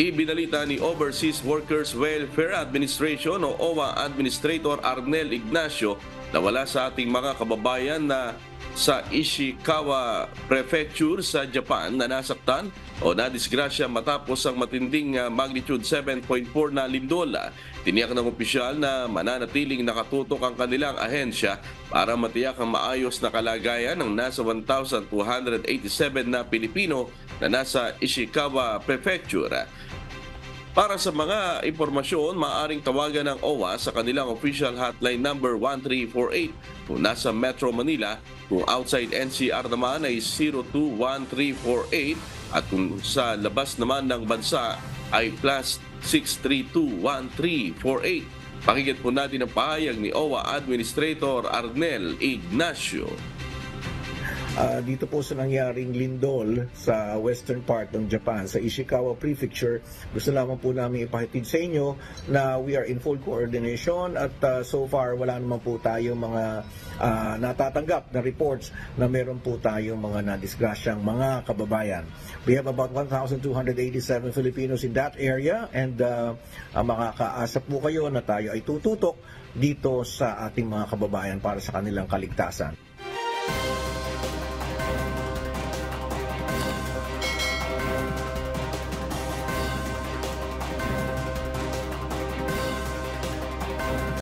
Ibinalita ni Overseas Workers Welfare Administration o OWA Administrator Arnel Ignacio na wala sa ating mga kababayan na sa Ishikawa Prefecture sa Japan na nasaktan o nadisgrasya matapos ang matinding ah, magnitude 7.4 na lindol. Tiniyak ng opisyal na mananatiling nakatutok ang kanilang ahensya para matiyak ang maayos na kalagayan ng nasa 1,287 na Pilipino na nasa Ishikawa Prefecture. Para sa mga impormasyon, maaaring tawagan ng OWA sa kanilang official hotline number 1348 kung nasa Metro Manila. Kung outside NCR naman ay 021348 at kung sa labas naman ng bansa ay plus 6321348. Pakinggan po natin ang pahayag ni OWA Administrator Arnel Ignacio. Ah, dito po sa nangyaring lindol sa western part ng Japan, sa Ishikawa Prefecture, gusto lamang po namin ipahatid sa inyo na we are in full coordination at ah, so far wala naman po tayo mga ah, natatanggap na reports na meron po tayong mga nadisgrasyang mga kababayan. We have about 1,287 Filipinos in that area and uh, makakaasa po kayo na tayo ay tututok dito sa ating mga kababayan para sa kanilang kaligtasan.